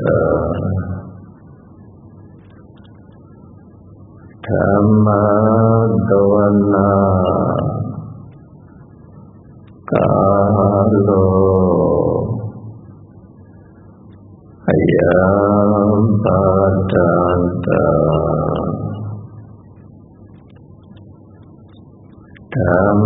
တဓမ္မတဝနာကာလော အယံပါတန္တဓမ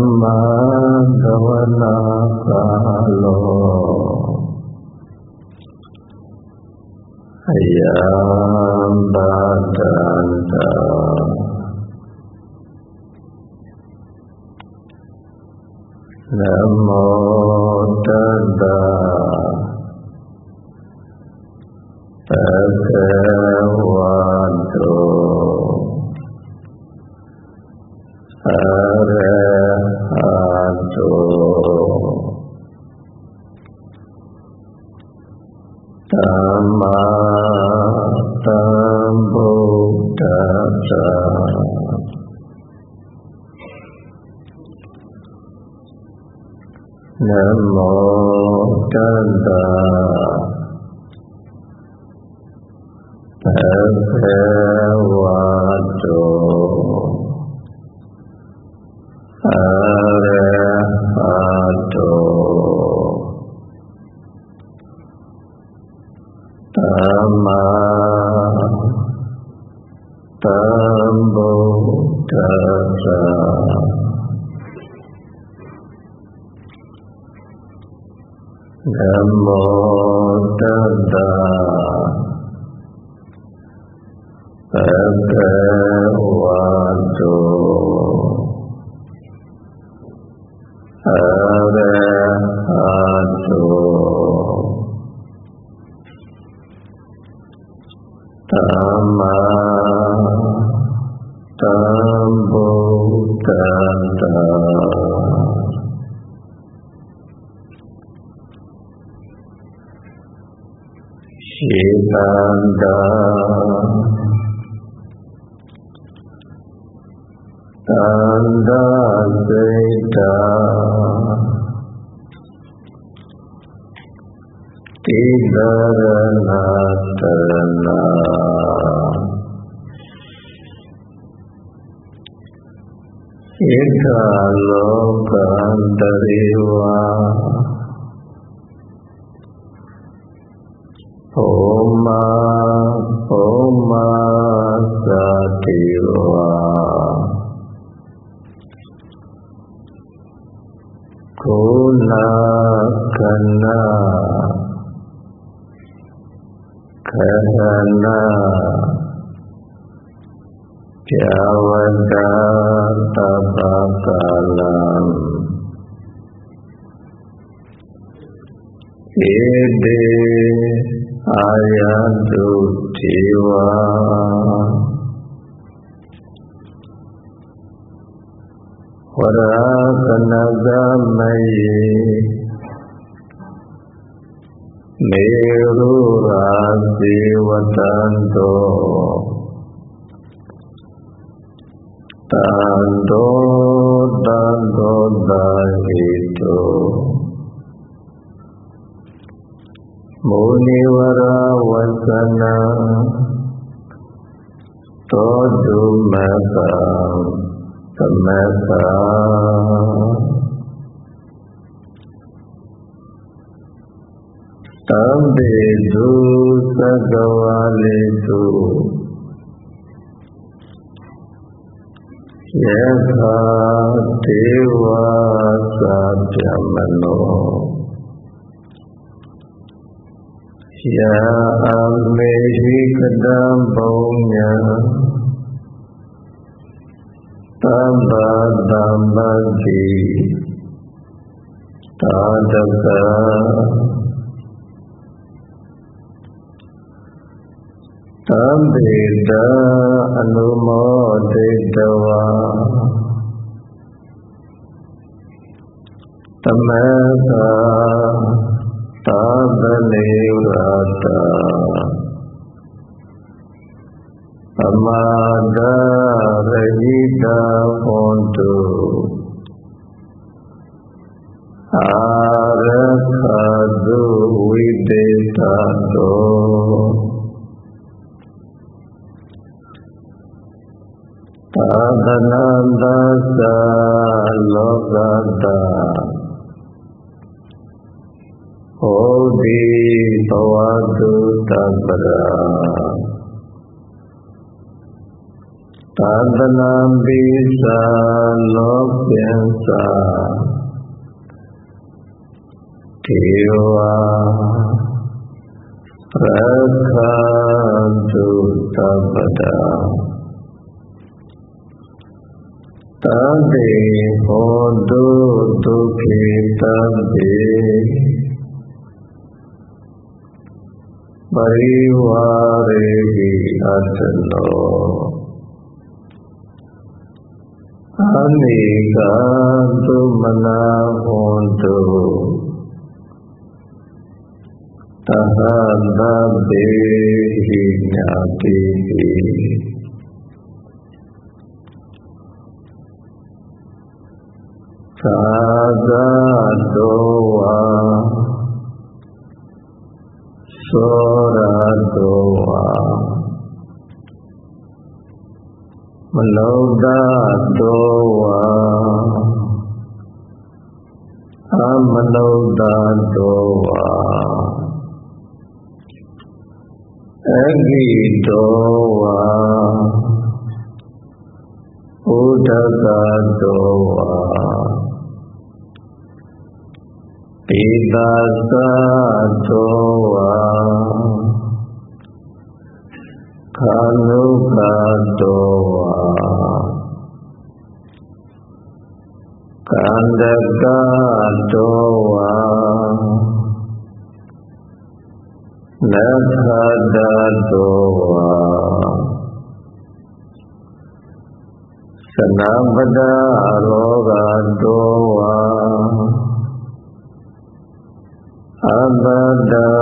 ္မ တဝနာကာလော တန္တာစိတ်တာတိတရဏတရဏဧကလောကတရေဝါဘုမဘုမသတိဝါကိုနာကနာခ ရဏပြဝတ္တတ ವರತನದಮಯೇ ಮೇರುರಾಶಿವತಂತೋ ತಂದೋ ತಂದೋ ದಾಯಿತು ಮುನಿವರ ವಚನ ತೋಜುಮತ semesta Tabedu sagwalitu Yatha deva satyamano Ya amehi kadam baunya tabadamati tadaka tambeda anumodidawa tamasa tabanevrata tamadha Arahita Pontu. Ah. piensa, no piensa Keva Prakhadutabhada Tade hodu dukhi tabe परिवारे भी अतनो एकांतो मना होतो तहा देहि ज्ञाति सागातो दोआ မလောကတောဝါသမလောကတောဝါအဂိတောဝါဥဒကတောဝါတေသာသောဝါ Anupado Kandakado Nathadado Sanabada Arogado Abada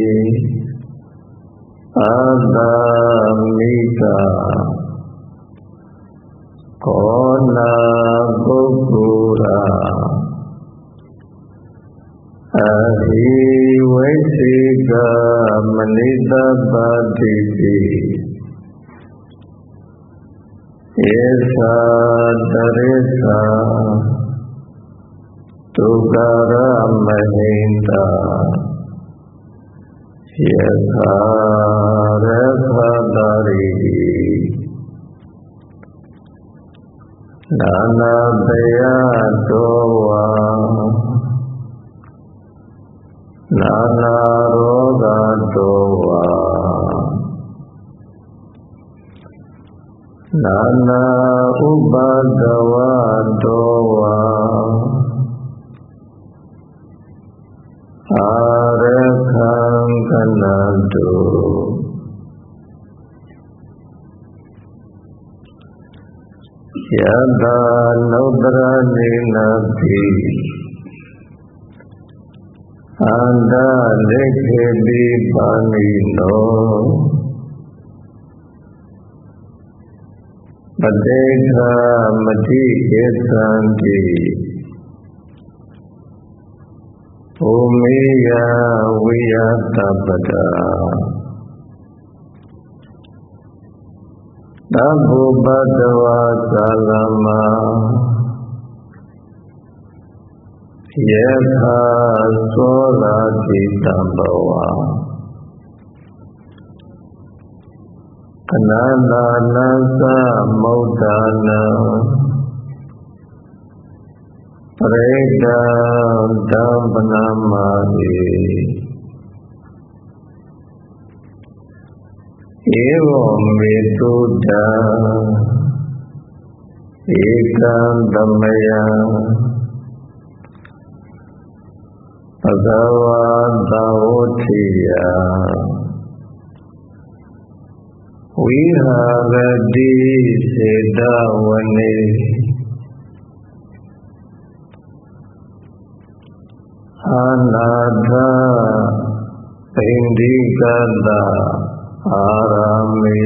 ယတာနုတ္တရနေနာတိအန္တလိခေတိပါဏိနောပတေခမတိဧသံတိဘူမိယဝိယတပတာသဗ္ဗုပတ္တဝါသာ ယထာသောလာတိတံဘဝခဏနာနသမௌဒာနံပရိဒံဓမ္ပနာမာတိဧဝမေတုတံဧကံသမယံ ဘဂဝါသဝတိယဝိဟာရတိစေတဝနေအာနာထပိန္ဒီကတအာရမေ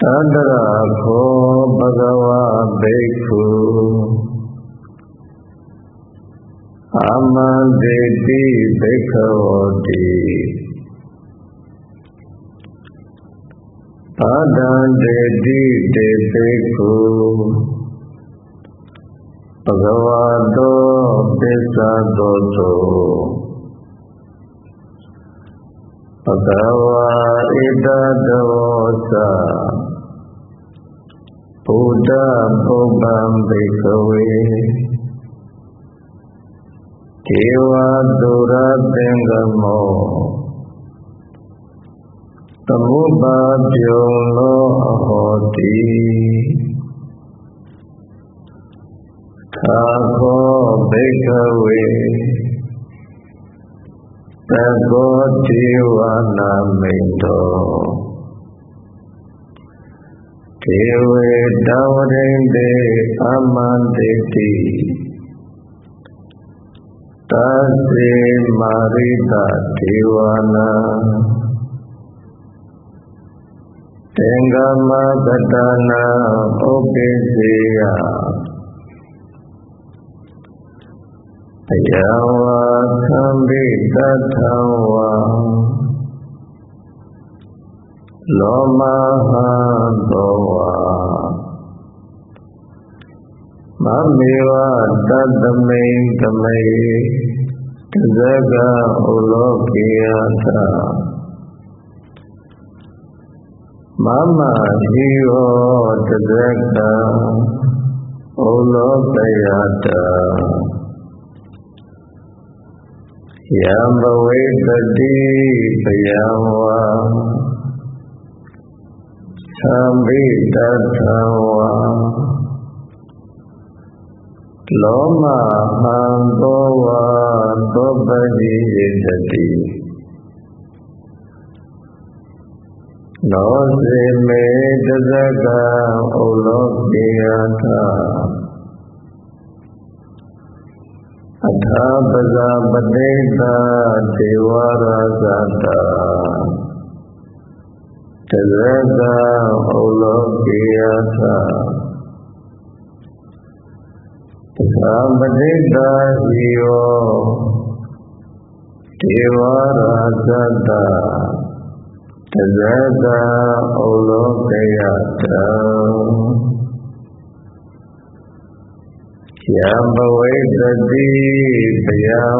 တန္တရာခောဘဂဝါဘိက္ခု အာမန္တေတိဘိက္ခဝတိပါဒံတေတိတေဘိက္ခုဘဂ ဝါတောပစ္ဆသောသောဘဂဝါဣတတောသဘုဒ္ဓပုပ္ပံဘိက္ခဝေဒေဝတုရသင်္ကမောသမုပါပြုံလောအဟောတိသာခောဘိက္ခဝေသကောဒေဝနာမိန်တော်ဒေဝေတဝရိန္တေအမန္တေတိ තසේ මරිතා තිවනා තෙංගම පතන උපේසිය අයවා සම්බිතතවා ලෝමහතවා මම්මේවා තද්දමෙන් තමයි ကတနာဥပ္ပိစေယအယဝါ သံဘိတထံဝါလောမဟံသောဝါမမေဝတတမိန်တမေတဇကဥလောကိယ သမမဟိယောတဇကဥလောကယတယံဘဝေတတိပယံဝါသံဘိတထံဝါလောမဟံသောဝါသောပတိယတတိနောစေမေတဇကံဩလောကိယသာအထာပဇာပတိတာဒေဝရာဇတာတဇကံဩလောကိယသာသံပတိတာဟိယောဒေဝရာဇတာတဇကံဩလောကိယတံယံဘဝိတတိပယံ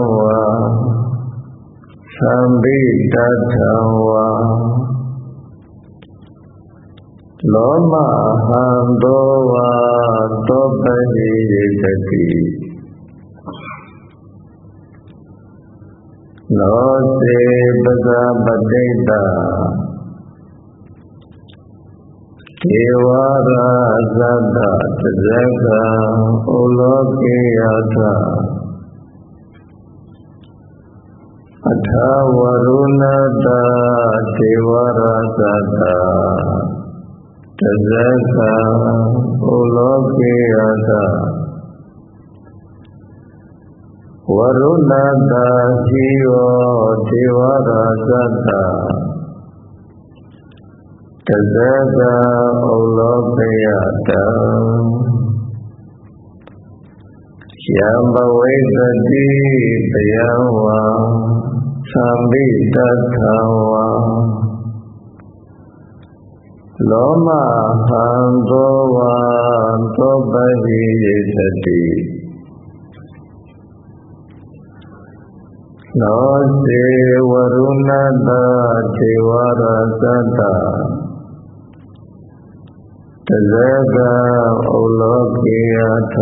ဝါသံဘိတထံဝါ လောမဟံသောဝါသောပတိယတတိနောစေပဇာပတိတာဒေဝရာဇတတဇကံဩလောကေယသအထာဝရုဏတဒေဝရာဇတတ ဇကံဩလောကေယသဝရုဏတဟိယောဒေဝရာဇတတဇဂဥလောကယတံယံဘဝိတတိတယံဝါသံဘိတထံဝါ လောမဟံသောဝါသောပဟိယတတိနောစေဝရုဏတဒေဝရသတ္တတဇဂဥလောကေယထ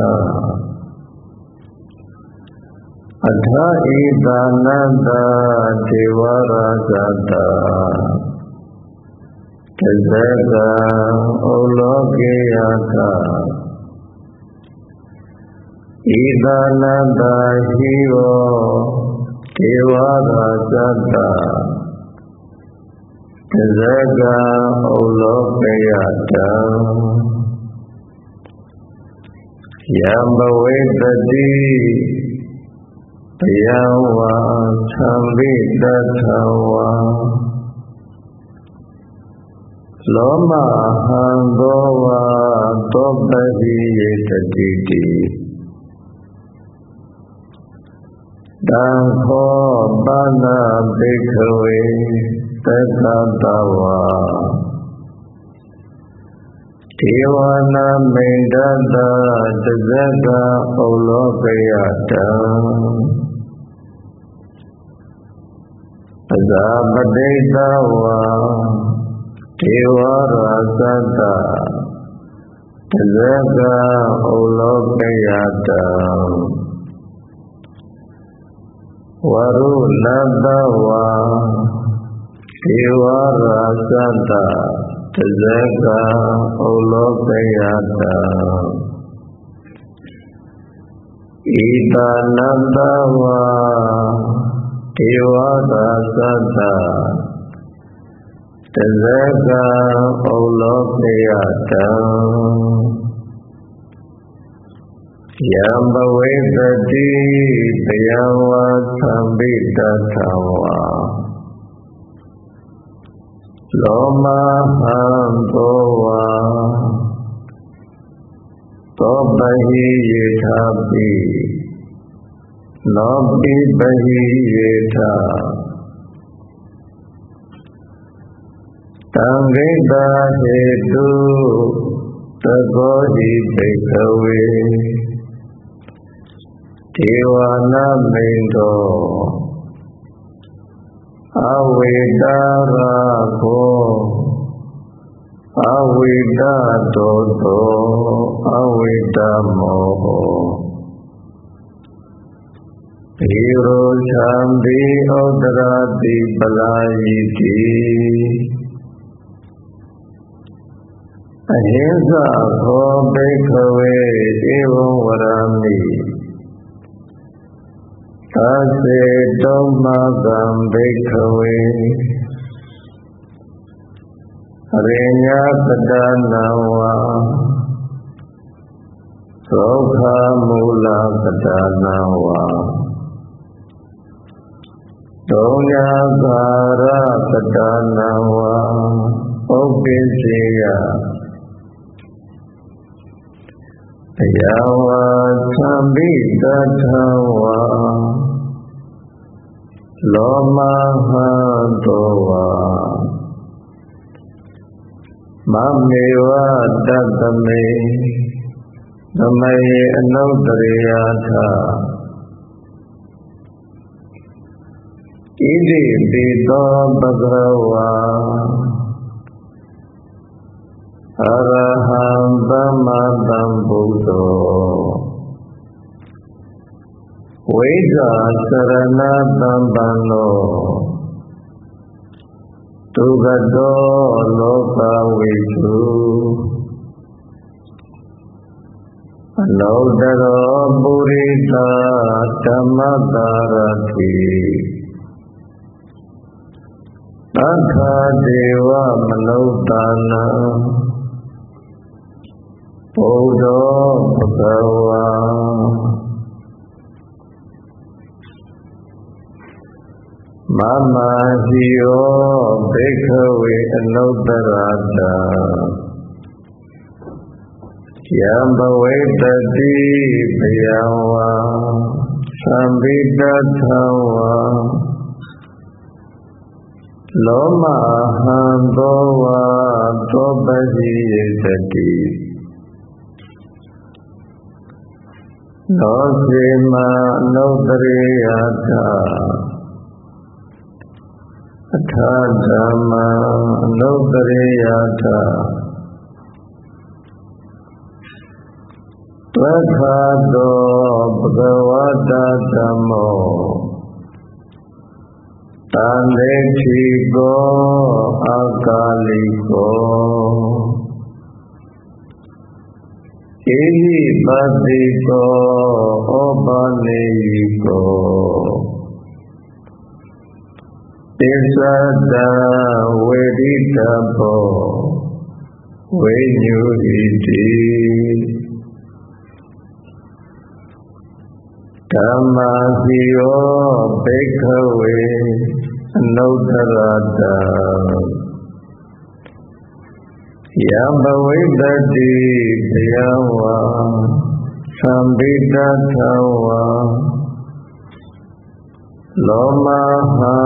အထဣတာနတဒေဝရသတ္တ တဇဂဥလောကေယထဣတာနတဟိယောဒေဝရာဇတ္တတဇကံဩလောကယတံယံဘဝေတတိဘယံဝါသံဘိတထဝါ လောမဟံသောဝါသောပတိယေတတိတိတံခောပါဏဘိခဝေသက္ကတဝါဒေဝနာမိန္ဒတတဇကဩလောကယတံအဇာပတိတဝါ ဒေဝရာသတ္တတဇကဩလောကယတံဝရုလတ္တဝါဒေဝရာသတ္တတဇကဩလောကယတဣတနတ္တဝါဒေဝရာသတ္တ တဇကဩလောကယတယံဘဝေတတိတယဝါသံဘိတထဝါလောမဟံသောဝါသောပဟိယေထာပိလောပိပဟိယေထာ တံဂိတာဟေတုသကောဟိဘေကဝေဒေဝနာမိန်တော်အဝိတာရာခောအဝိတာတောတောအဝိတမောဟောေရောချံတိဩတရာတိပလာယိတိ အဟိသခောဘိခဝေဧဝံဝရမိသစေတုံမကံဘိခဝေရိညာပဒနာဝါသောခမူလပဒနာဝါတောညာကာရပဒနာဝါဥပ္ပိစေယဘ ယဝါသံဘိတထဝါလောမဟတောဝါမမေဝတတမေသမေအနုတ္တရိယာထဣတိပိသောပဂရဝါ အရဟံသမ္မာသမ္ဗုဒ္ဓောဝိဇာစရဏသမ္ပန္နောဒုက္ခတောလောကဝိတုအလောတရောပုရိသဓမ္မတာရတိသက္ခဒေဝမနုဿာနံ ဘုဒ္ဓဘဂဝါမမဟိယောဘိခဝေအနုတ္တရတယံဘဝေတတိဘယဝါသံဘိတထဝါလောမဟံသောဝါသောပတိယတတိ သောစေမအနုတ္တရိယတာအထာဓမ္မအနုတ္တရိယတာသက္ခာတောဘဂဝတာဓမ္မောတန်လေခိကောအကာလိကောဣ ဟိပတိကောဩပါနေကောသစ္စာတဝေဒိတဘောဝိညုဟိတိဓမ္မာစီယောဘိခဝေအနုတ္တရတယံဘဝိတတိ ဘယဝါသံဘိတသဝါလောမဟံ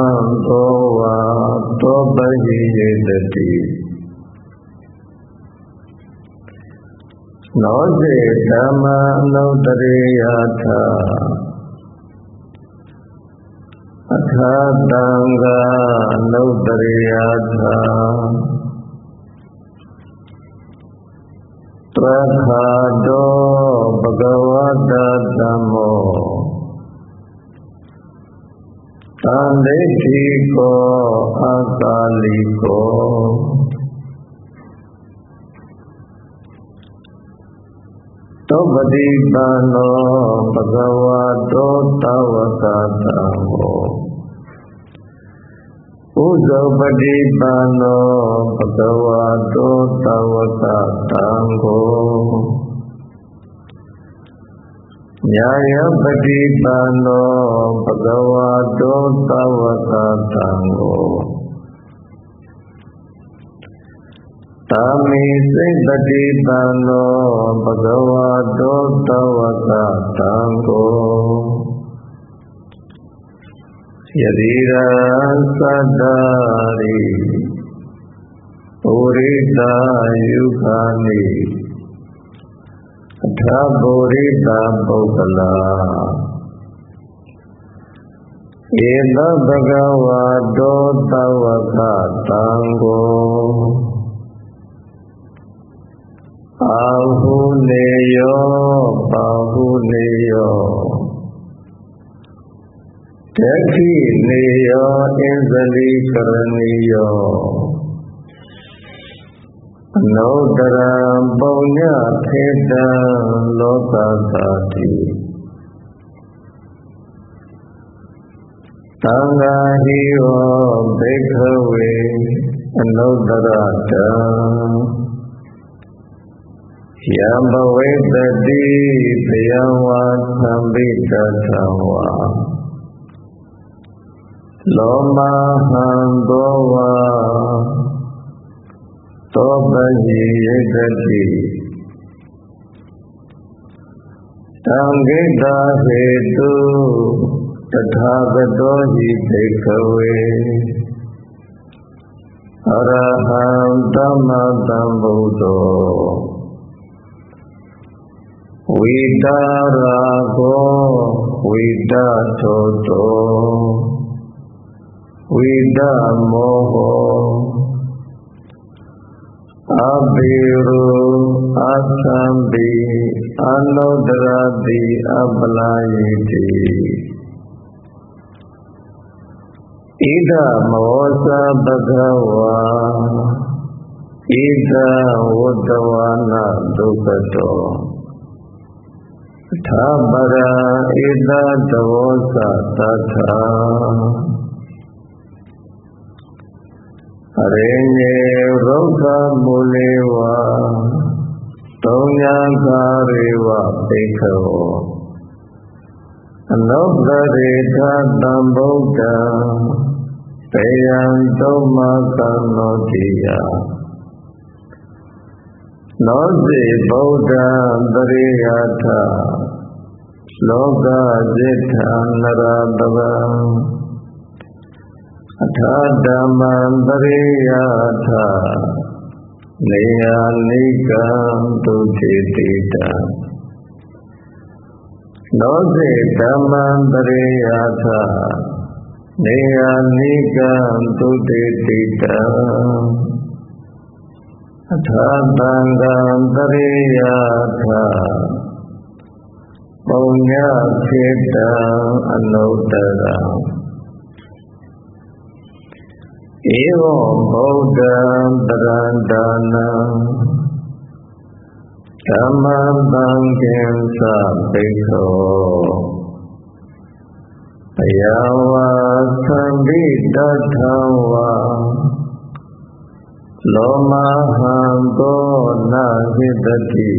သောဝါသောပဟိယေတတိနောစေဓမ္မအနုတ္တရေယထာအထာတံဃာအနုတ္တရေယထာ သက္ခာတောဘဂဝတဓမ္မောသံဒိဋ္ဌိကောအကာလိကောသောပတိပန္နောဘဂဝါတောတဝကတံဟော ဥဇောပတိပန္နောဘဂဝါတောတဝကတံဟောညာယပတိပန္နောဘဂဝါတောသဝကတံကိုတာမိစိတ်ပတိပန္နောဘဂဝါတောသဝကတံကို ယတိရာသတ္တာရိပုရိသယုခာနိအထာပုရိသပုဂ္ဂလာဧတဘဂဝါတောတဝကတံကိုအာဟုနေယောပါဟုနေယော တခိနေယောအင်္ဇလိကရဏီယောအနုတ္တရပုံညခေတံလောကသာတိသံဃာဟိဝဘိခဝေအနုတ္တရတံယံဘဝေတတိဘယံဝါသံဘိတသံဝါ လောမဟံသောဝါသောပဟိယတတိသံဃိတာဟေတုတထာဂတောဟိဘေကဝေအရဟံသမ္မာသမ္ဗုဒ္ဓောဝိတာရာကောဝိတာသောတော ဝိတမောဟောအပိရုအသံပိအနုတ္တရတိအပလာယိတိဣဒမောသဘဂဝါဣဒဝတ္တဝနာဒုက္ခတောသာပရာဣဒတဝောသတထာ ရေညေရုက္ခမူလေဝါသုံးညာကာရေဝပိခဝအနုပ္ပရေသတံဗုဒ္ဓံတယံသုမကံနောတိယနောစေဗုဒ္ဓံတရိယာထလောကจิตံနရတဗံ အထာဓမ္မံတရိယာထနေယနိကံဒုတိတိတံနောစေဓမ္မံတရိယာထနေယနိကံဒုတိတိတံအထာတံကံတရိယာထပုံညခေတံအနုတ္တရ Iro Bauda Pradana Samadang Kinsa Bikho Yawa Sambi Dathawa Loma Hanko Nahidati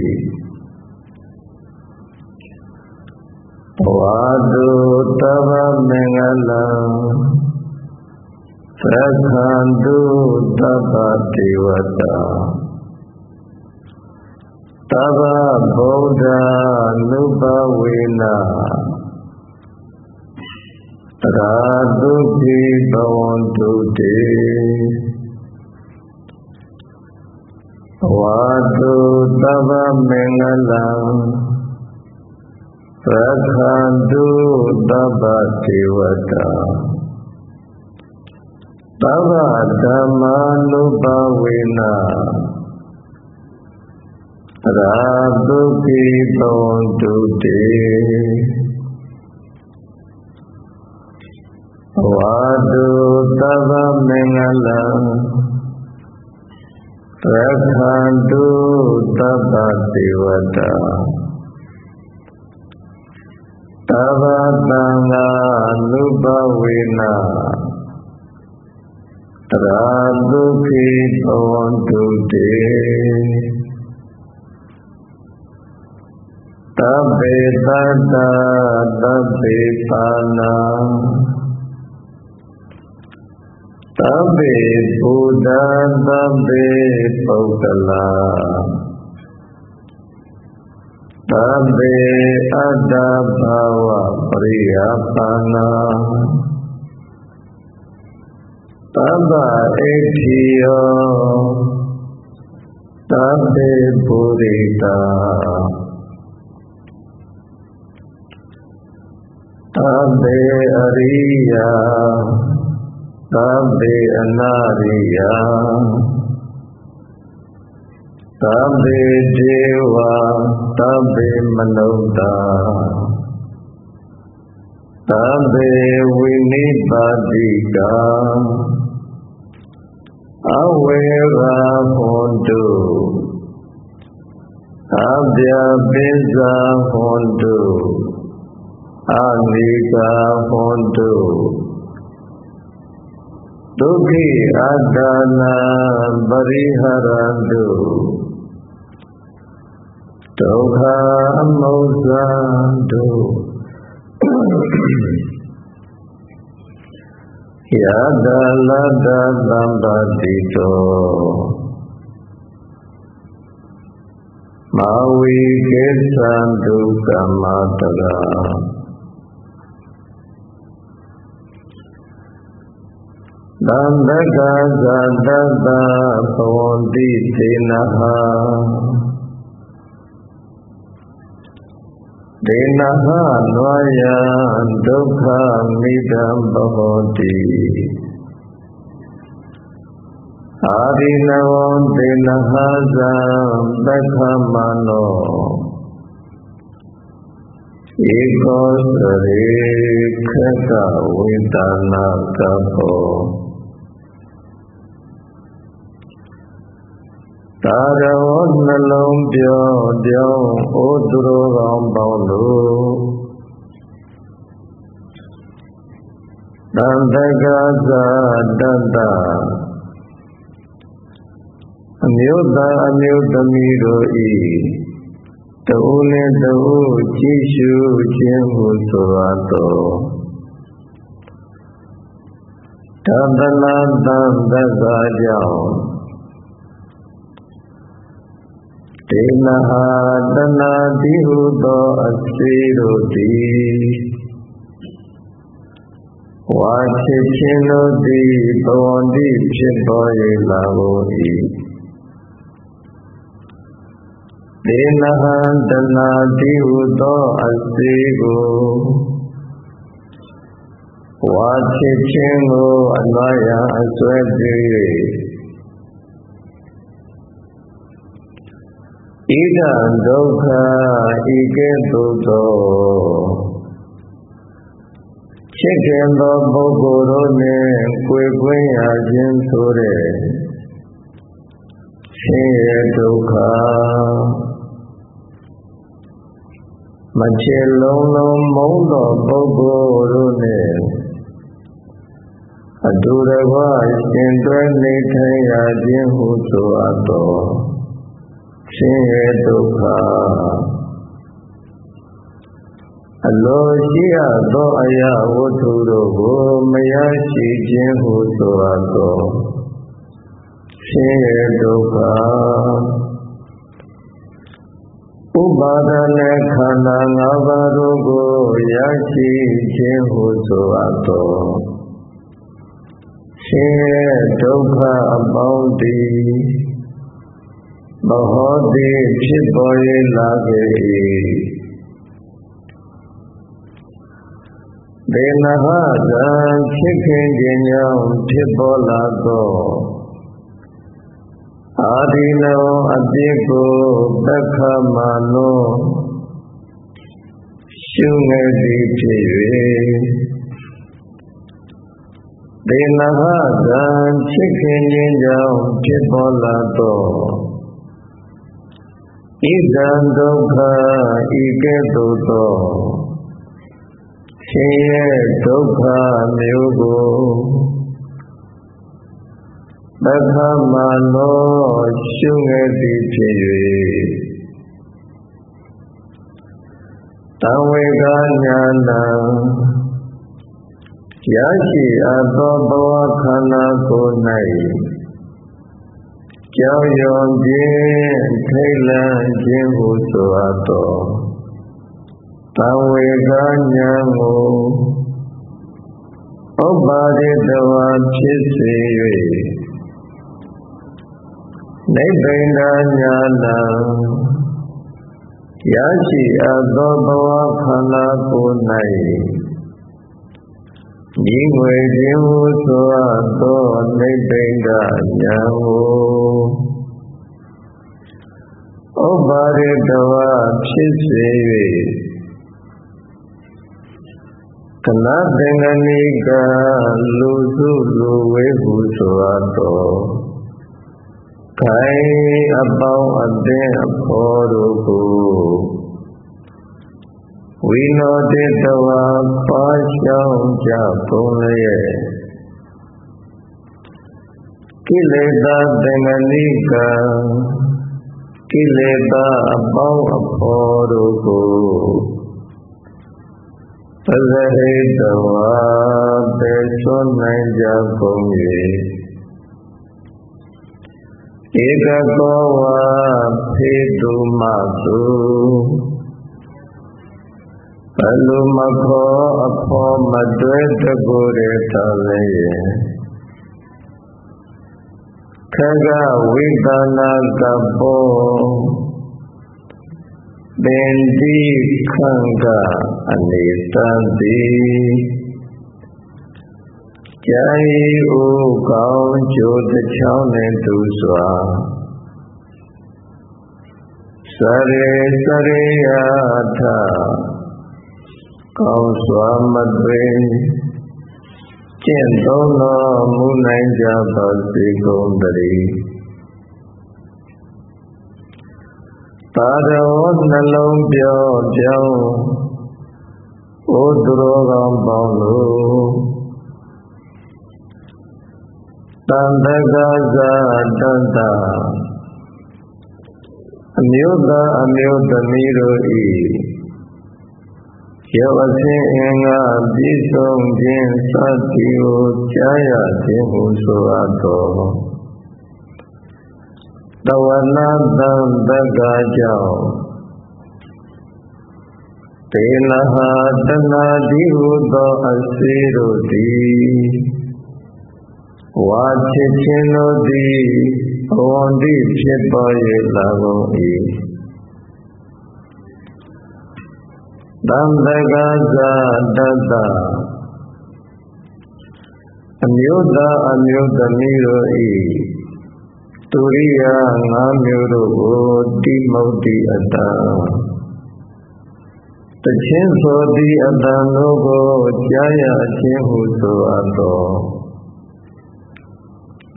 Wadu Tava Mengalang प्रखांदु तप देवता तव बौद्धानुभवेना रादुभि भवन्तु ते वादु तव मङ्गलम् प्रखान्तु तव देवता တုတပ္ပတိဝတ္တသဗ္ဗဓမ္မာနုဘဝေနရာတုကိတောတုတေဝါတုသဗ္ဗမင်္ဂလံသက္ခန္တုတပ္ပတိဝတ္တသဗ္ဗတံဃာနုဘဝေနတ ရာဒုခိဘဝန္တုတေတဗေတတတဗေပါဏံတဗေဘုဒ္ဓတဗေပုဂ္ဂလာတဗေအတ္တဘာဝပရိယပါဏံ သဗ္ဗအေတိယောသဗ္ဗေပုရိတာသဗ္ဗေအရိယသဗ္ဗေအနာရိယသဗ္ဗေဒေဝသဗ္ဗေမနုဿာ သဗ္ဗေဝိနိပါတိကာအဝေရာဟွန်တုအဗျာပိဇာဟွန်တုအနိကာဟွန်တုဒုက္ခိအတ္တနာပရိဟရတုဒုက္ခအမုဇ္ဇတု ယတလတ္တသံပတိတောမာဝိကိသံဒုက္ကမတရာသံတက္ကသတ္တသဘဝန္တိသေနဟ ဒေနဟနွာယဒုက္ခမိဒံဘဟောတိအာရိနဝံဒေနဟဇံသက္ခမနောဧကောသရေခက်ကဝိတနာကဘော သာရဝနှလုံးပြောပြောင်းဩသူတော်ကောင်းပေါင်းတို့တန်တကသာတတ္တအမျိုးသားအမျိုးသမီးတို့ဤတူနဲ့တူကြည်ရှုခြင်းဟုဆိုရသောသတနာတံသက္ကာကြောင့် ဒေနဟာတနာတိဟုသောအစေတို့သည်ဝါချစ်ခြင်းတို့သည်ဘဝတိဖြစ်ပေါ်ရလာကုန်၏ဒေနဟံတနာတိဟုသောအစေကိုဝါချစ်ခြင်းကိုအလွာရအစွဲပြု၍ ဣဒံဒုက္ခဤကဲ့သို့သောချစ်ခင်သောပုဂ္ဂိုလ်တို့နှင့်ကိုယ်ကွင်းရခြင်းဆိုတဲ့ဆင်းရဲဒုက္ခမချေလုံးလုံးမုန်းသောပုဂ္ဂိုလ်တို့နှင့်အတူတကွရှင်တွဲနေထိုင်ရခြင်းဟုဆိုအပ်သော ဆင်းရဲဒုက္ခအလိုရှိရသောအရာဝတ္ထုတို့ကိုမရရှိခြင်းဟုဆိုအပ်သောဆင်းရဲဒုက္ခဥပါဒနဲ့ခန္ဓာ၅ပါးတို့ကိုရရှိခြင်းဟုဆိုအပ်သောဆင်းရဲဒုက္ခအပေါင်းတည်း မဟောတိဖြစ်ပေါ်ရလာခဲ့၏ဒေနဟဇံဖြစ်ခင်ခြင်းကြောင့်ဖြစ်ပေါ်လာသောအာဒီနောအပြစ်ကိုတက္ခမနောရှုငယ်သည်ဖြစ်၍ဒေနဟဇံဖြစ်ခင်ခြင်းကြောင့်ဖြစ်ပေါ်လာသော ဣဒံဒုက္ခဤကဲ့သို့သောဆင်းရဲဒုက္ခမျိုးကိုသက္ခမနောရှုငယ်သည်ဖြစ်၍တံဝေကညာဏရရှိအပ်သောဘဝခန္ဓာကိုယ်၌ ကြောင်းရုံခြင်းထိတ်လန့်ခြင်းဟုဆိုအပ်သောတဝေကဉာဏ်ကိုဥပ္ပါဒိတဝါဖြစ်စေ၍နိဗ္ဗိန္ဒညာဏရရှိအပ်သောဘဝခန္ဓာကိုယ်၌ ညီငွေခြင်းဟုဆိုအပ်သောနိဗ္ဗိန္ဒဉာဏ်ကိုဥပ္ပါရိတဝဖြစ်စေ၍ကလသင်္ကနိကလူစုလူဝေဟုဆိုအပ်သောခိုင်အပေါင်းအသင်းအဖော်တို့ကို ဝိနောတိတဝါပါရှောင်းကြကုန်လျက်ကိလေသာသင်္ကနိကကိလေသာအပေါင်းအဖော်တို့ကိုသဇဟိတဝါပေသွန်နိုင်ကြကုန်၍ဧကကောဝါဖေတုမသု ဘလူမခောအဖောမတွဲတကူရထားလည်းခကဝိသနာကပောပင်တိခံကနေတန်တိကြိုင်ဥကောင်းကျိုးတစ်ချောင်းနဲ့တူစွာစရေစရိယထ ကောင်းစွာမသွေကျင့်သုံးတော်မူနိုင်ကြပါစေကုန်သတည်းသာတော်နှလုံးပြောပြောင်းဩသူတော်ကောင်းပေါင်းတို့တန်တကဇာတတ္တအမျိုးသားအမျိုးသမီးတို့၏ ယောအစဉ်အင်္ဂါပြည့်စုံခြင်းစသည်ကိုကြားရခြင်းဟုဆိုအပ်တော်တဝနာတံတက္ကကြောင့်တေနဟာတနာတိဟုသောအစေတို့သည်ဝါချစ်ခြင်းတို့သည်ဘဝန္တိဖြစ်ပေါ်၍လာကုန်၏ တံတကသာတတအမျိုးသားအမျိုးသမီးတို့၏တူရိယငါးမျိုးတို့ကိုတိမုတ်တိအတ္တတခြင်းဆိုသည့်အတန်တို့ကိုကြားရခြင်းဟုဆိုအပ်တော်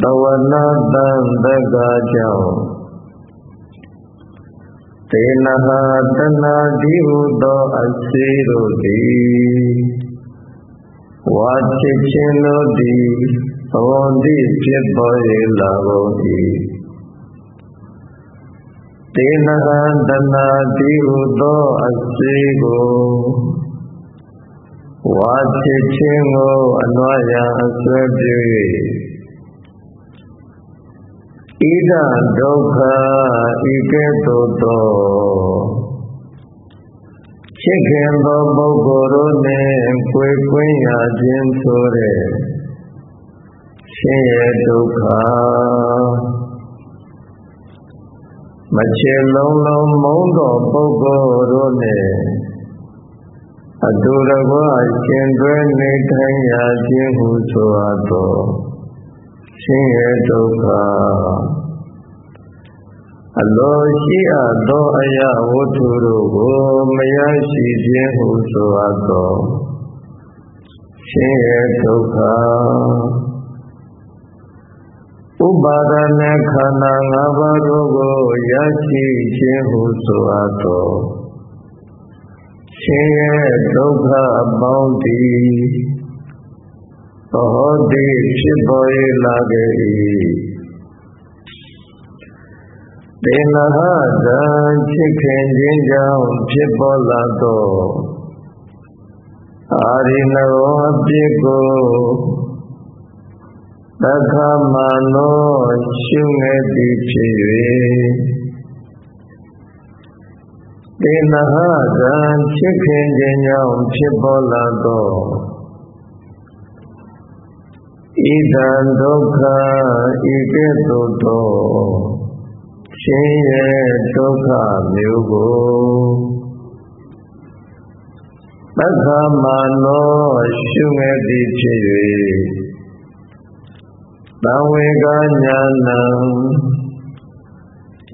တဝနာတံတက္ကကြောင့် တေနဟာတနာတိဟုသောအစေတို့သည်ဝါချစ်ခြင်းတို့သည်ဘဝတိဖြစ်ပေါ်၍လာကုန်၏တေနဟံတနာတိဟုသောအစေကိုဝါချစ်ခြင်းကိုအနွားရအစွဲပြု၍ ဣဒဒုက္ခဤကဲ့သို့သောချစ်ခင်သောပုဂ္ဂိုလ်တို့နှင့်ကိုယ်ကွင်းရခြင်းဆိုတဲ့ရှင်ရဲ့ဒုက္ခမချေလုံးလုံးမုန်းသောပုဂ္ဂိုလ်တို့နဲ့အတူတကွရှင်တွဲနေထိုင်ရခြင်းဟုဆိုအပ်သော ရှင်ရဲ့ဒုက္ခအလိုရှိအပ်သောအရာဝတ္ထုတို့ကိုမရရှိခြင်းဟုဆိုအပ်သောရှင်ရဲ့ဒုက္ခဥပါဒနဲ့ခန္ဓာ၅ပါးတို့ကိုရရှိခြင်းဟုဆိုအပ်သောရှင်ရဲ့ဒုက္ခအပေါင်းတည် သဟောတိဖြစ်ပေါ်ရလာခဲ့၏တေနဟဇံချစ်ခင်ခြင်းကြောင့်ဖြစ်ပေါ်လာသောအာရိနရောအပြစ်ကိုသက္ခမနောရှုငယ်သည်ဖြစ်၍တေနဟဇံချစ်ခင်ခြင်းကြောင့်ဖြစ်ပေါ်လာသော ဣဒံဒုက္ခဤကဲ့သို့သောရှင်ရဲ့ဒုက္ခမျိုးကိုသက္ခမနောရှုငယ်သည်ဖြစ်၍သံဝေကညာဏံ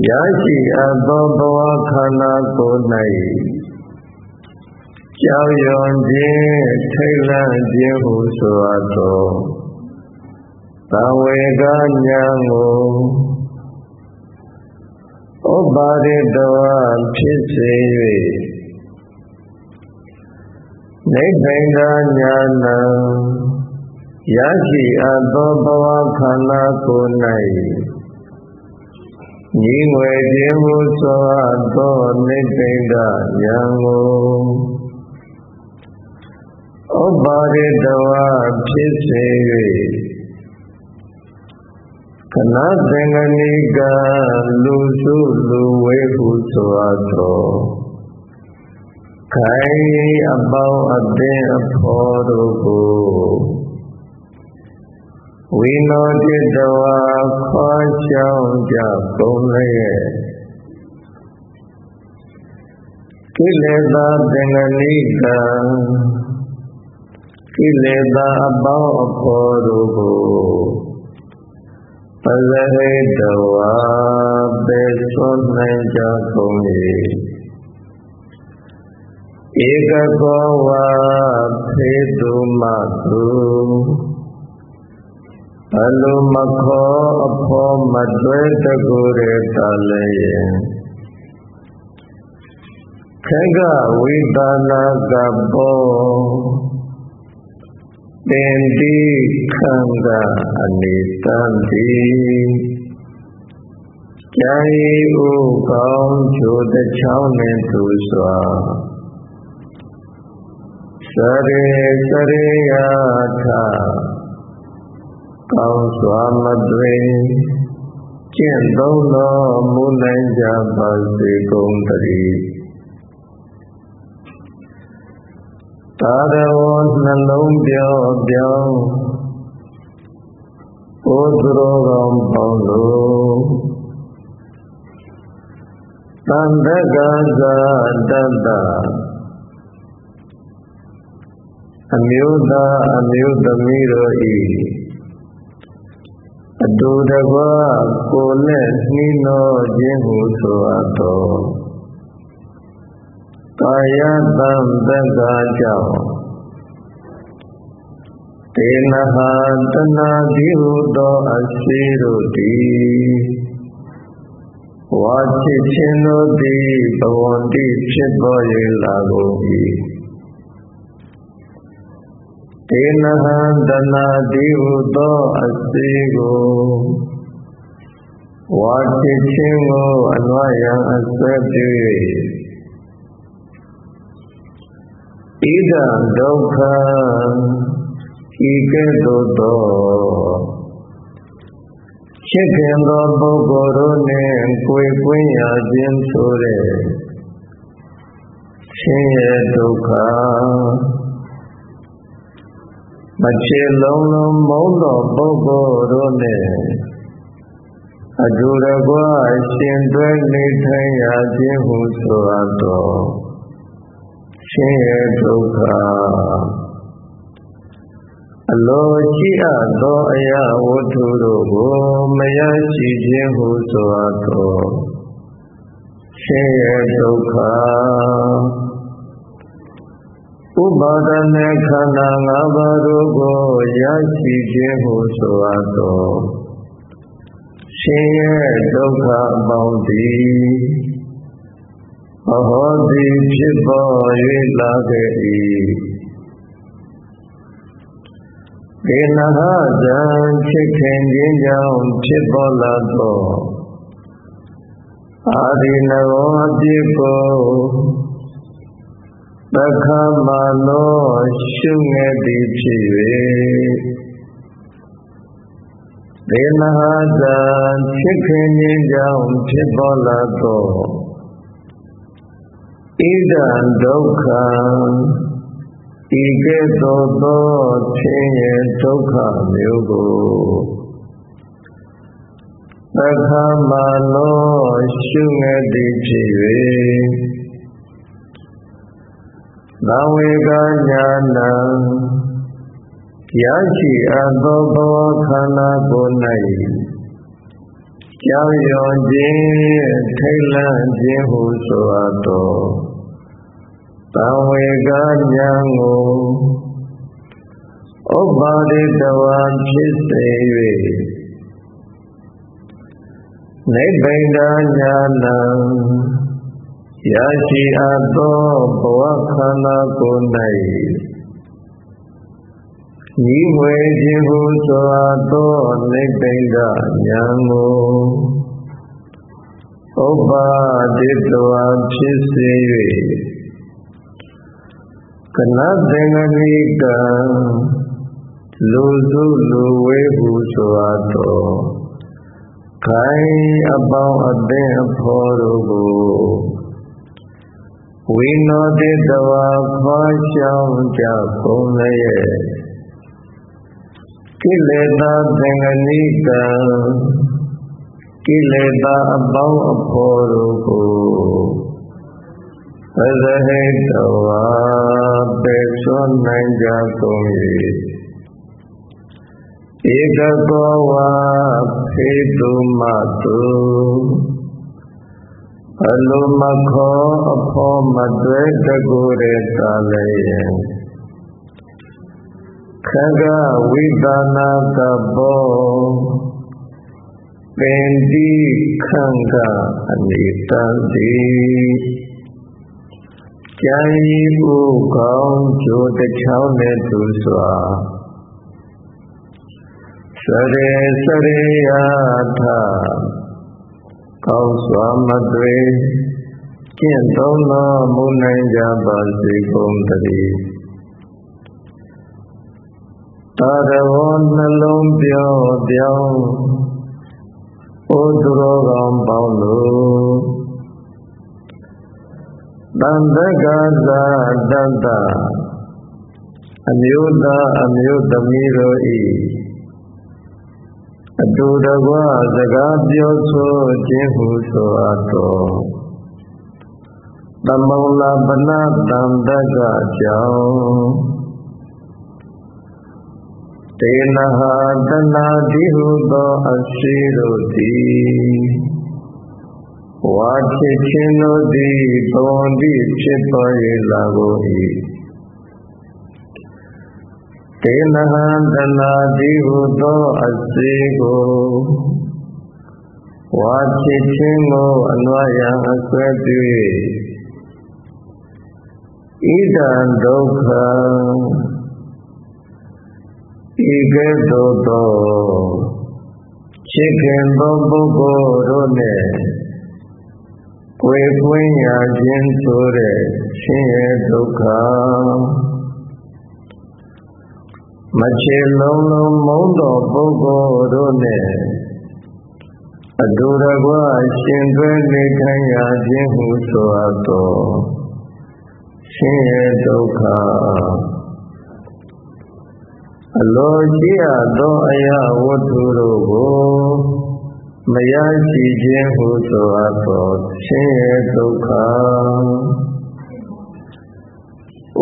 ရရှိအပ်သောဘဝခန္ဓာကိုယ်၌ကြောက်ရွံ့ခြင်းထိတ်လန့်ခြင်းဟုဆိုအပ်သော သံဝေကညာကိုဥပါရိတဝဖြစ်စေ၍နိဗ္ဗာန်ညာဏံရရှိအပ်သောဘဝခန္ဓာကိုယ်၌ညီငွယ်ခြင်းဟုဆိုအပ်သောနိဗ္ဗိဒဉာဏ်ကိုဥပါရိတဝဖြစ်စေ၍ ခဏသင်္ကနိကလူစုလူဝေဟုဆိုအပ်သောခိုင်အပေါင်းအသင်းအဖော်တို့ကိုဝိနောတိတဝါခွာချောင်းကြကုန်လျက်ကိလေသာသင်္ကနိကံကိလေသာအပေါင်းအဖော်တို့ကို ပဇဟိတဝါပေသွန်နိုင်ကြကုန်၏ဧကကောဝါဖေတုမတုအလိုမခေါ်အဖော်မတွဲတကူရတလည်းခေကဝိတာနာကဘော တင်တိခံကအနိတံတိကြံဤဥကောင်းချိုတချောင်းနှင့်သူစွာရေစရိယာထကောင်းစွာမသွေကျင့်သုံးတော်မူနိုင်ကြပါစေကုန်သတည်း သာရဝနှလုံးပြောပြောင်းဘုသူတော်ကောင်းပေါင်းလို့သံတက္ကသာတတ္တအမျိုးသားအမျိုးသမီးတို့ဤအတူတကွကိုနဲ့နှီးနှောခြင်းဟုဆိုအပ်သော ကာယတံတက္ကကြောင့်တေနဟာတနာတိဟုသောအရှိတို့သည်ဝါချစ်ခြင်းတို့သည်ဘဝတိဖြစ်ပေါ်၍လာကုန်၏တေနဟံတနာတိဟုသောအစေကိုဝါချစ်ခြင်းကိုအနွားယံအစွဲပြု၍ ဣဒံဒုက္ခဤကဲ့သို့သောချစ်ခင်သောပုဂ္ဂိုလ်တို့နှင့်ကိုယ်ကွင်းရာခြင်းဆိုတဲ့ဆင်းရဲဒုက္ခမချေလုံးလုံးမုန်းသောပုဂ္ဂိုလ်တို့နဲ့အတူတကွရှင်တွဲနေထိုင်ရခြင်းဟုဆိုအပ်သော ရှင်ရဲ့ဒုက္ခအလိုရှိအပ်သောအရာဝတ္ထုတို့ကိုမရရှိခြင်းဟုဆိုအပ်သောရှင်ရဲ့ဒုက္ခဥပါဒနဲ့ခန္ဓာ၅ပါးတို့ကိုရရှိခြင်းဟုဆိုအပ်သောရှင်ရဲ့ဒုက္ခအပေါင်းသည် မဟောသည်ဖြစ်ပေါ်၍လာခဲ့၏ဒေနဟဇံချစ်ခင်ခြင်းကြောင့်ဖြစ်ပေါ်လာသောအာရိနဝအပြစ်ကိုသက္ခမနောရှုငယ်သည်ဖြစ်၍ဒေနဟဇာချစ်ခင်ခြင်းကြောင့်ဖြစ်ပေါ်လာသော ဣဒံဒုက္ခဤကဲ့သို့သောဆင်းရဲဒုက္ခမျိုးကိုသက္ခမနောရှုငယ်သည်ဖြစ်၍သဝေကညာနံရရှိအပ်သောဘဝခန္ဓာကိုယ်၌ကြောင်းရောခြင်းထိတ်လန့်ခြင်းဟုဆိုအပ်သော သဝေကညာကိုဥပ္ပါဒိတဝါဖြစ်စေ၍နိဗ္ဗိန္ဒညာနံရရှိအပ်သောဘဝခန္ဓာကိုယ်၌ညီဝေခြင်းဟုဆိုအပ်သောနိဗ္ဗိန္ဒဉာဏ်ကိုဥပ္ပါတိတဝါဖြစ်စေ၍ ကနသင်္ကနိကံလူစုလူဝေဟုဆိုအပ်သောခိုင်အပေါင်းအသင်းအဖော်တို့ကိုဝိနောတိတဝါခွာရှောင်းကြကုန်လည်းကိလေသာသင်္ကနိကံကိလေသာအပေါင်းအဖော်တို့ကို သဇဟိတဝါပေသွန်နိုင်ကြကုန်၏ဧကကောဝါဖေတုမတုအလိုမခေါ်အဖော်မတွဲတကူရဲသာလည်းခဂဝိသနာကဘောပင်တိခံကအနိတံတိ ကျန်ဤဥကောင်းကျိုးတစ်ချောင်းနဲ့သူစွာစရေစရိယာထကောင်းစွာမသွေကျင့်သုံးတော်မူနိုင်ကြပါစေကုန်သတည်းတာရဝနှလုံးပြောပြောင်းဩသူတော်ကောင်းပေါင်းလို့ တန်တက္ကသတတ္တအမျိုးသားအမျိုးသမီးတို့ဤအတူတကွစကားပြောဆိုခြင်းဟုဆိုအပ်တော်သမုံလာပနတံတက္ကကြောင့်တေနဟာတနာတိဟုသောအရှိတို့သည် ဝါဖြစ်ခြင်းတို့သည်ဘဝတိဖြစ်ပေါ်ရလာကုန်၏တေနဟံတနာတိဟုသောအစေကိုဝါဖြစ်ခြင်းကိုအနွားရန်အစွဲပြု၍ဣဒံဒုက္ခဤကဲ့သို့သောချစ်ခင်သောပုဂ္ဂိုလ်တို့နှင့် ကိုယ်ကွင်းရခြင်းဆိုတဲ့ရှင်ရဲ့ဒုက္ခမချေလုံးလုံးမုန်းတော်ပုဂ္ဂိုလ်တို့နဲ့အတူတကွရှင်သွဲနေခံရခြင်းဟုဆိုအပ်သောရှင်ရဲ့ဒုက္ခအလိုရှိရသောအရာဝတ္ထုတို့ကို မရရှိခြင်းဟုဆိုအပ်သောရှင်ရဲ့ဒုက္ခ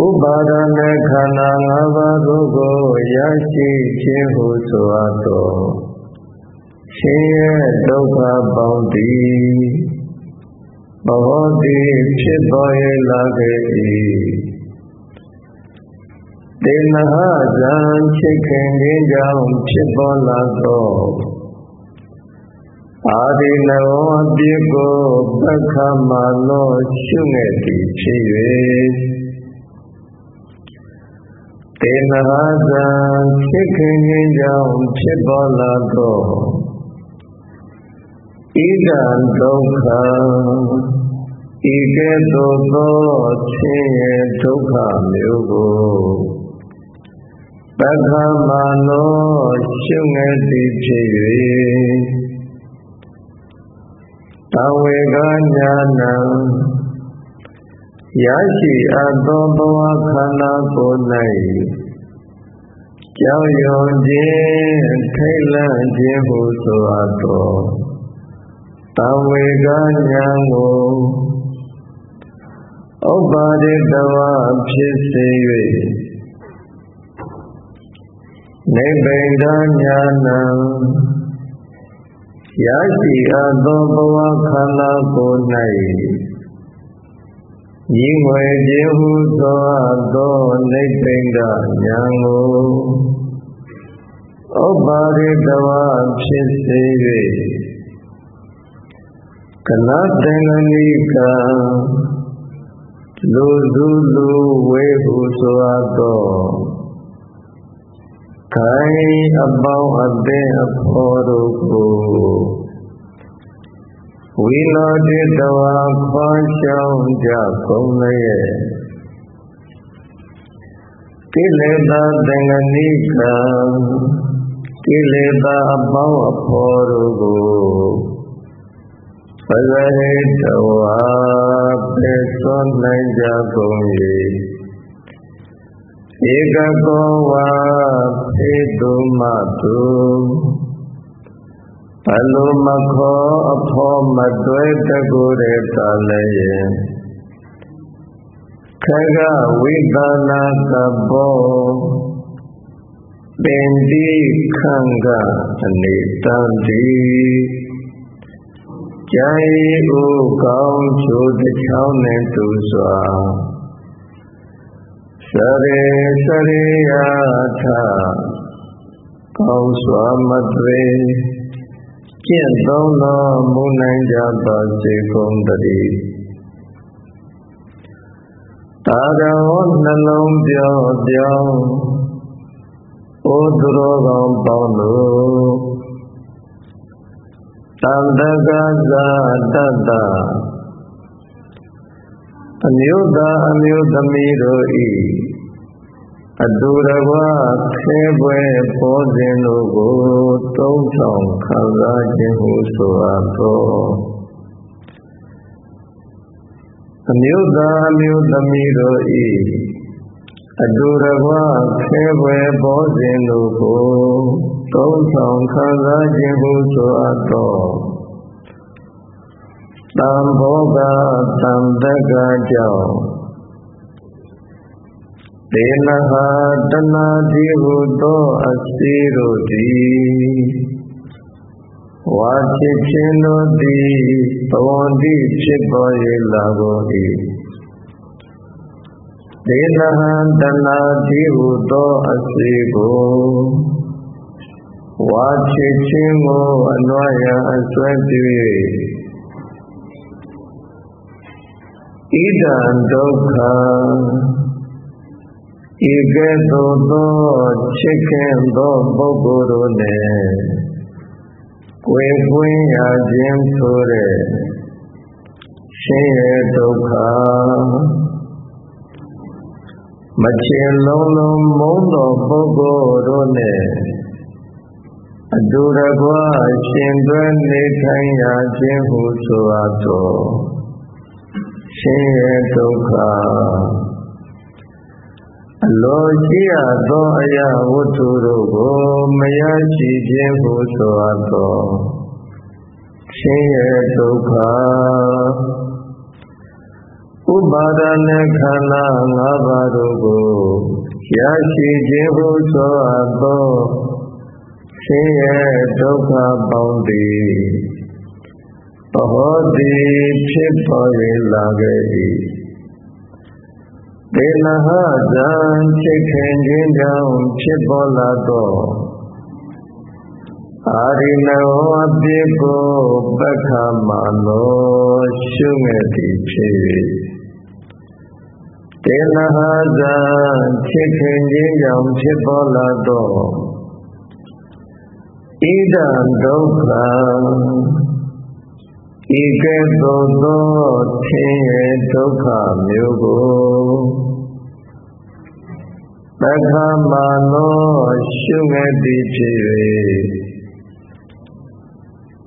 ဥပါဒနဲ့ခန္ဓာ၅ပါးတို့ကိုရရှိခြင်းဟုဆိုအပ်သောရှင်ရဲ့ဒုက္ခပေါင်းသည်ဘောတိဖြစ်ပေါ်ရလာခဲ့၏တေနဟဇံချစ်ခင်ခြင်းကြောင့်ဖြစ်ပေါ်လာသော အာဒီနဝအပြစ်ကိုပက္ခမလောရှုငဲ့သည်ဖြစ်၍တေနဟာသံဖြစ်ခင်ခြင်းကြောင့်ဖြစ်ပေါ်လာသောဣဒံဒုက္ခဤကဲ့သို့သောဆင်းရဲဒုက္ခမျိုးကိုပက္ခမနောရှုငယ်သည်ဖြစ်၍ တဝေကညာနံရရှိအပ်သောဘဝခန္ဓာကိုယ်၌ကြောက်ရွံ့ခြင်းထိတ်လန့်ခြင်းဟုဆိုအပ်သောတဝေကညာကိုဥပ္ပါဒိတဝဖြစ်စေ၍နိဗ္ဗိဒညာနံ ရရှိအပ်သောဘဝခန္ဓာကိုယ်၌ညီဝေခြင်းဟုသောသောနိဗ္ဗိဒဉာဏ်ကိုဥပ္ပါရိတဝဖြစ်စေ၍ကလတ္တငနိကလူစုလူဝေဟုဆိုအပ်သော ခိုင်အပေါင်းအသင်းအဖော်တို့ကိုဝိနောတိတဝါခွန်ရှောင်းကြကုန်လည်းကိလေသာသင်္ကနိကံကိလေသာအပေါင်းအဖော်တို့ကိုပဇဟိတဝါပေသွန်နိုင်ကြကုန်၏ ဧကကောဝါဖေတုမတုဘလိုမခေါ်အဖော်မတွဲတကူတဲ့တာလည်းခကဝိသနာကဘောပင်တိခံကအနေတံတိကြိုင်ဥကောင်းချိုးတစ်ချောင်းနဲ့သူစွာ စရေစရိယာထကောင်းစွာမသွေကျင့်သုံးတော်မူနိုင်ကြပါစေကုန်တည်းတာရောနှလုံးပြောပြောင်းဩသူတော်ကောင်းပေါင်းတို့တန်တကဇာတတ္တ အမျိုးသားအမျိုးသမီးတို့ဤအတူတကွခဲပွဲပေါ်စဉ်တို့ကိုသုံးဆောင်ခံစားခြင်းဟုဆိုအပ်သောအမျိုးသားအမျိုးသမီးတို့ဤအတူတကွခဲပွဲပေါ်စဉ်တို့ကိုသုံးဆောင်ခံစားခြင်းဟုဆိုအပ်သော တံဘောကတံတက္ကကြောင့်ဒေနဟာတနာတိဟုသောအစီတို့သည်ဝါချစ်ခြင်းတို့သည်ဘဝတိဖြစ်ပေါ်ရလာကုန်၏ဒေနဟံတနာတိဟုသောအစီကိုဝါချစ်ခြင်းကိုအနွားရန်အစွဲပြု၍ ဣဒံဒုက္ခဤကဲ့သို့သောချစ်ခင်သောပုဂ္ဂိုလ်တို့နဲ့ကိုယ်ပွင့်ရခြင်းဆိုတဲ့ရှင်ရဲ့ဒုက္ခမချင်လုံးလုံးမုန်းသောပုဂ္ဂိုလ်တို့နဲ့အတူတကွရှင်တွဲနေထိုင်ရခြင်းဟုဆိုအပ်သော ရှင်ရဲ့ဒုက္ခအလိုရှိရသောအရာဝတ္ထုတို့ကိုမရရှိခြင်းဟုဆိုအပ်သောရှင်ရဲ့ဒုက္ခဥပါဒနဲ့ခန္ဓာ၅ပါးတို့ကိုရရှိခြင်းဟုဆိုအပ်သောရှင်ရဲ့ဒုက္ခပေါင်းသည်ဘ ဟောတိဖြစ်ပေါ်လာခဲ့၏ဒေနဟဇံချစ်ခင်ခြင်းကြောင့်ဖြစ်ပေါ်လာသောအာရိနဝအပြစ်ကိုပက္ခမနောရှုငယ်သည်ဖြစ်၍ဒေနဟဇံချစ်ခင်ခြင်းကြောင့်ဖြစ်ပေါ်လာသောဣဒံဒုက္ခ ဤကဲ့သို့သောဆင်းရဲဒုက္ခမျိုးကိုသက္ခမနောရှုငယ်သည်ဖြစ်၍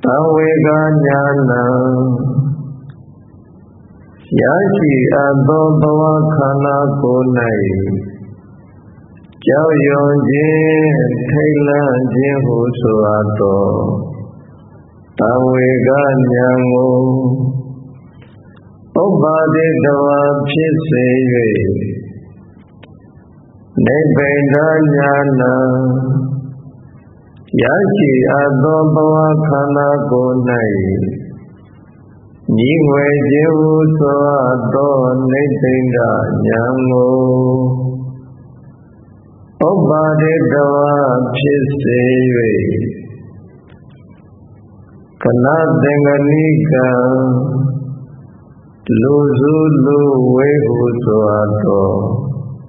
တဝေကညာနံရရှိအပ်သောဘဝခန္ဓာကိုယ်၌ကြောက်ရွံ့ခြင်းထိတ်လန့်ခြင်းဟုဆိုအပ်သော တဝေကညာကိုဥပ္ပါဒိတဝါဖြစ်စေ၍နိဗ္ဗိဒညာနာရရှိအပ်သောဘဝခန္ဓာကိုယ်၌ညီဝေခြင်းဟုဆိုအပ်သောနိဗ္ဗိဒညာကိုဥပ္ပါဒိတဝါဖြစ်စေ၍ ကနသင်္ကနိကံလူစုလူဝေဟုဆိုအပ်သော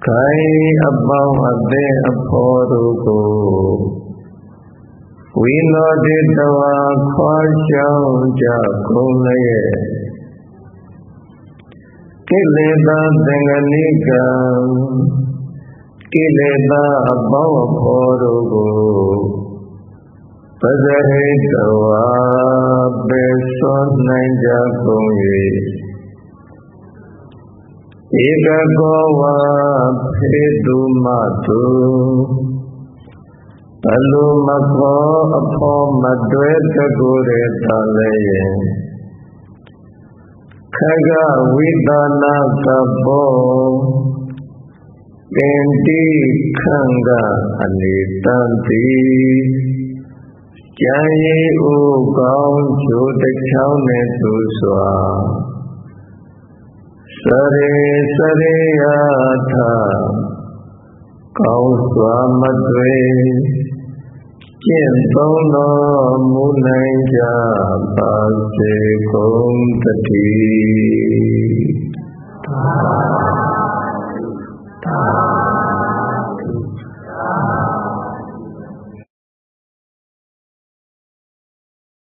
ခိုင်အပေါင်းအသင်းအဖော်တို့ကိုဝိနောတိတဝါခွာရှောင်းကြကုန်လည်းကိလေသာသင်္ကနိကံကိလေသာအပေါင်းအဖော်တို့ကို ပဇဟိတဝါပေသောနိုင်ကြကုန်၍ဧကကောဝါဖေတုမတုဘလူမခောအဖောမတွဲတကူရတလည်းခဂဝိသနာကဘောကင်တိခန္ဓာအနေတံတိ ကြံရည်ဥကောင်းချိုတချောင်းနဲ့သူစွာစရေစရေယာထကောင်းစွာမတွေ့ကျင့်သုံးတော်မူနိုင်ကြပါစေကုန်တည်းသာသာ